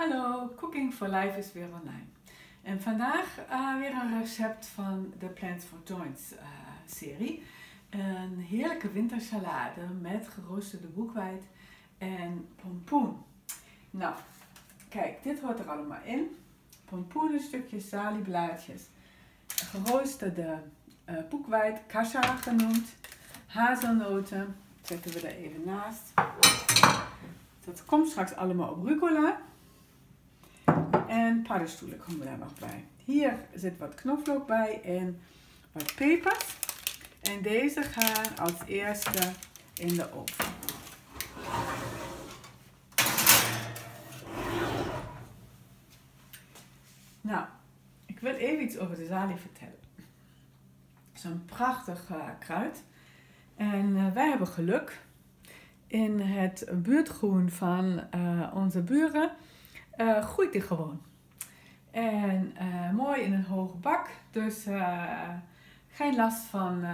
Hallo, Cooking for Life is weer online. En vandaag uh, weer een recept van de Plants for Joints uh, serie. Een heerlijke wintersalade met geroosterde boekweit en pompoen. Nou, kijk, dit hoort er allemaal in. Pompoenenstukjes, salieblaadjes, geroosterde uh, boekweit, kasha genoemd, hazelnoten, zetten we er even naast. Dat komt straks allemaal op rucola. En paddenstoelen komen daar nog bij. Hier zit wat knoflook bij en wat peper. En deze gaan als eerste in de oven. Nou, ik wil even iets over de zalie vertellen. Het is een prachtig uh, kruid. En uh, wij hebben geluk. In het buurtgroen van uh, onze buren groeit die gewoon. En uh, mooi in een hoge bak. Dus uh, geen last van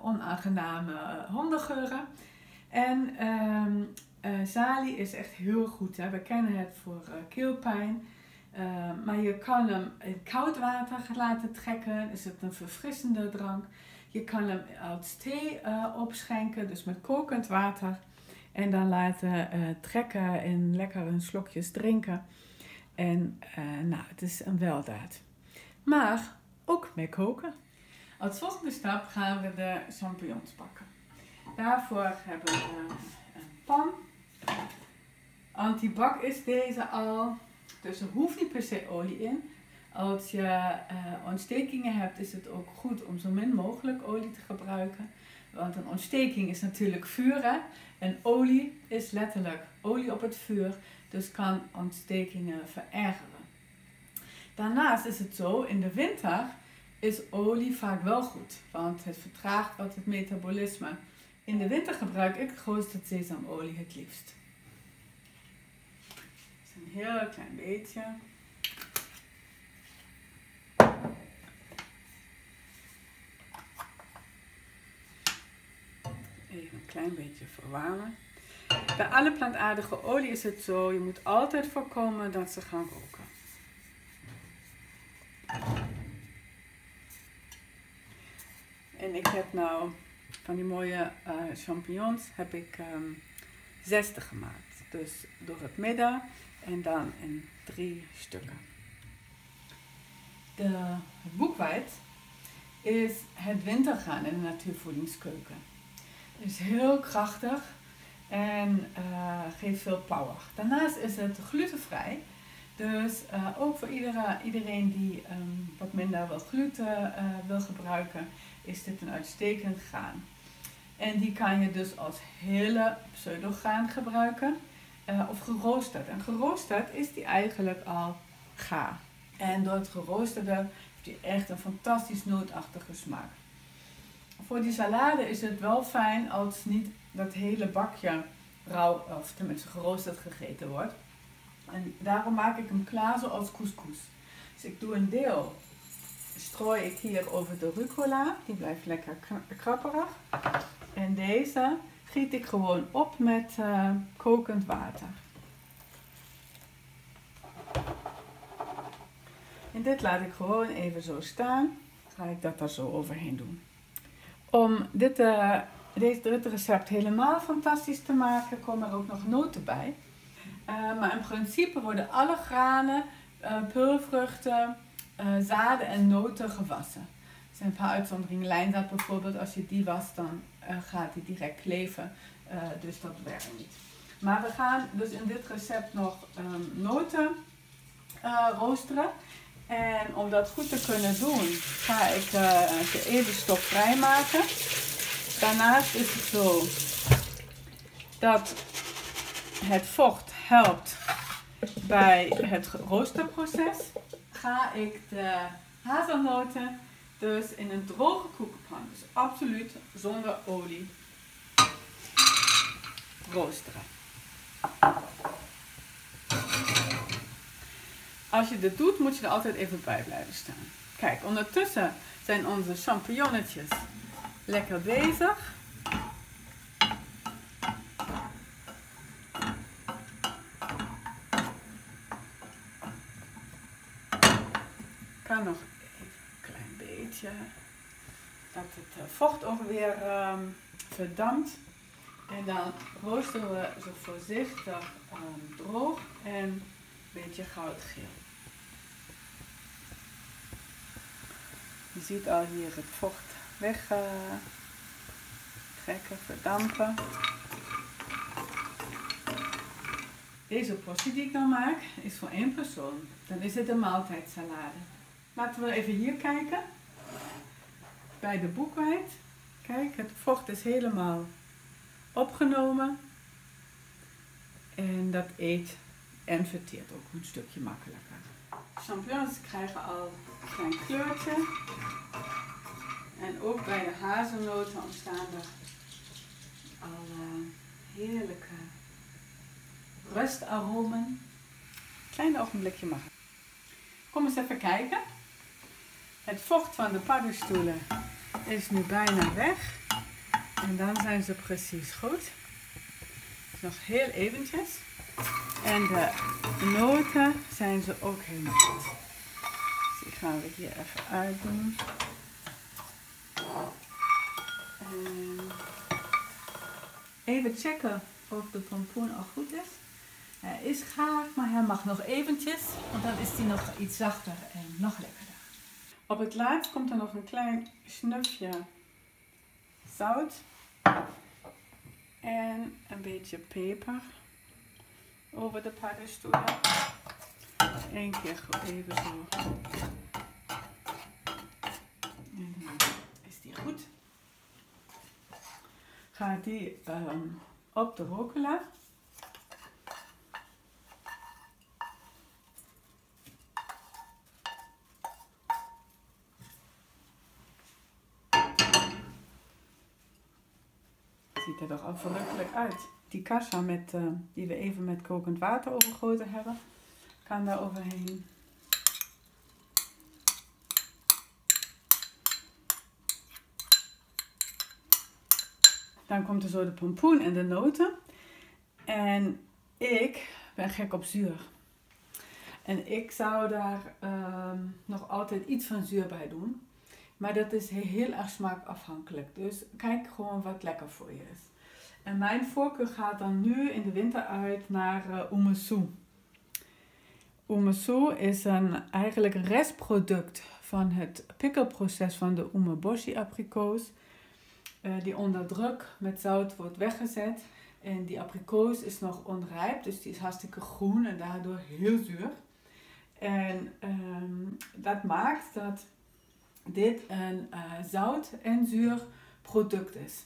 onaangename hondengeuren. En Zali is echt heel goed. Hè? We kennen het voor keelpijn. maar je kan hem in koud water laten trekken. Is het een verfrissende drank. Je kan hem als thee opschenken, dus met kokend water. En dan laten trekken en lekker een slokjes drinken. En uh, nou, het is een weldaad. Maar ook mee koken. Als volgende stap gaan we de champignons pakken. Daarvoor hebben we een pan. Antibak is deze al. Dus er hoeft niet per se olie in. Als je uh, ontstekingen hebt, is het ook goed om zo min mogelijk olie te gebruiken. Want een ontsteking is natuurlijk vuur. En olie is letterlijk olie op het vuur. Dus kan ontstekingen verergeren. Daarnaast is het zo, in de winter is olie vaak wel goed. Want het vertraagt wat het metabolisme. In de winter gebruik ik geroosterd sesamolie het liefst. Een heel klein beetje. Even een klein beetje verwarmen. Bij alle plantaardige olie is het zo, je moet altijd voorkomen dat ze gaan roken. En ik heb nou van die mooie uh, champignons heb ik um, ehm, 60 gemaakt. Dus door het midden en dan in drie stukken. De boekwijd is het wintergaan in de natuurvoedingskeuken. Het is heel krachtig en uh, geeft veel power. Daarnaast is het glutenvrij. Dus uh, ook voor iedere, iedereen die um, wat minder wel gluten uh, wil gebruiken, is dit een uitstekend graan. En die kan je dus als hele pseudograan gebruiken of geroosterd. En geroosterd is die eigenlijk al gaar. En door het geroosterde heeft hij echt een fantastisch nootachtige smaak. Voor die salade is het wel fijn als niet dat hele bakje rauw, of tenminste geroosterd gegeten wordt. En daarom maak ik hem klaar zoals couscous. Dus ik doe een deel, strooi ik hier over de rucola. Die blijft lekker krapperig. En deze giet ik gewoon op met uh, kokend water. En dit laat ik gewoon even zo staan. Ga ik dat er zo overheen doen. Om dit, uh, deze, recept helemaal fantastisch te maken, komen er ook nog noten bij. Uh, maar in principe worden alle granen, uh, peulvruchten, zaden en noten gewassen. Er zijn een paar uitzonderingen. Lijnzaad bijvoorbeeld, als je die wast, dan gaat die direct kleven. dus dat werkt niet. Maar we gaan dus in dit recept nog um, noten roosteren. En om dat goed te kunnen doen, ga ik de evenstop vrijmaken. Daarnaast is het zo dat het vocht helpt bij het roosterproces. Ga ik de hazelnoten dus in een droge koekenpan, dus absoluut zonder olie, roosteren. als je dit doet, moet je er altijd even bij blijven staan. Kijk, ondertussen zijn onze champignonnetjes lekker bezig. Kan nog even een klein beetje. Dat het eh, vocht ook weer ehm, verdampt. En dan roosteren we ze voorzichtig ehm, droog. En beetje goudgeel. Je ziet al hier het vocht wegtrekken, uh, verdampen. Deze portie die ik dan maak is voor één persoon. Dan is het een maaltijdsalade. Laten we even hier kijken. Bij de boekwijd. Kijk, het vocht is helemaal opgenomen. En dat eet en verteert ook een stukje makkelijker. Champignons krijgen al een klein kleurtje. En ook bij de hazelnoten ontstaan er al uh, heerlijke rustaromen. Klein ogenblikje mag. Kom eens even kijken. Het vocht van de paddenstoelen is nu bijna weg. En dan zijn ze precies goed. Nog heel eventjes. En de noten zijn ze ook helemaal goed. Dus die gaan we hier even uitdoen. En even checken of de pompoen al goed is. Hij is gaar, maar hij mag nog eventjes, want dan is hij nog iets zachter en nog lekkerder. Op het laatst komt er nog een klein snufje zout en een beetje peper over de paddenstoelen. Eén keer even zo. En dan is die goed. Ga die um, op de rookelaar. ziet er toch al verrukkelijk uit. Die kassa met, uh, die we even met kokend water overgoten hebben, kan daar overheen. Dan komt er zo de pompoen en de noten. En ik ben gek op zuur. En ik zou daar uh, nog altijd iets van zuur bij doen. Maar dat is heel erg smaakafhankelijk. Dus kijk gewoon wat lekker voor je is. En mijn voorkeur gaat dan nu in de winter uit naar uh, umesu. Umesu is een eigenlijk restproduct van het pikkelproces van de umeboshi abrikoos. Uh, die onder druk met zout wordt weggezet. En die abrikoos is nog onrijp, dus die is hartstikke groen en daardoor heel zuur. En um, dat maakt dat dit een uh, zout en zuur product is.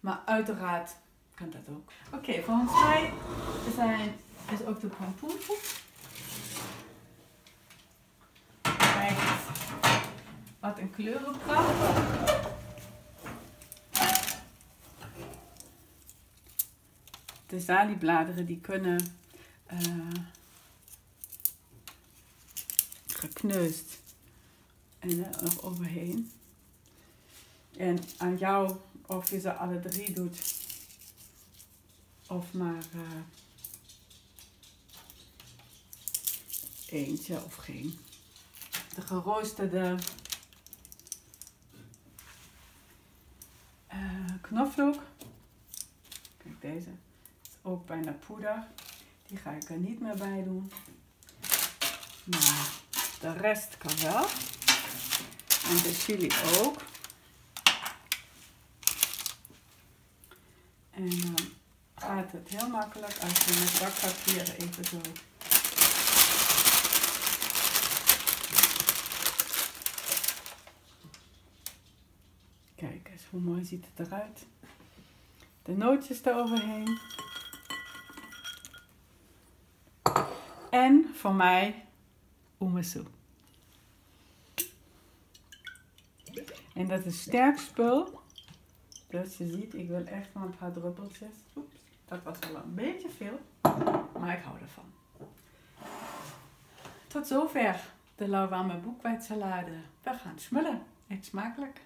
Maar uiteraard kan dat ook. Oké, okay, volgens mij zijn, is ook de pompoen. Kijk wat een kleurenpracht. De zaliebladeren die kunnen uh, gekneusd en er nog overheen. En aan jou of je ze alle drie doet. Of maar uh, eentje of geen. De geroosterde uh, knoflook. Kijk deze. Is ook bijna poeder. Die ga ik er niet meer bij doen. Maar de rest kan wel. En de chili ook. En dan gaat het heel makkelijk als je met bakpapier even zo Kijk eens hoe mooi ziet het eruit. De nootjes eroverheen. En voor mij oemesoe. En dat is sterk spul. Dus je ziet, ik wil echt wel een paar druppeltjes. Oeps, dat was wel een beetje veel. Maar ik hou ervan. Tot zover de lauwarme boekwijdsalade. We gaan smullen. Eet smakelijk.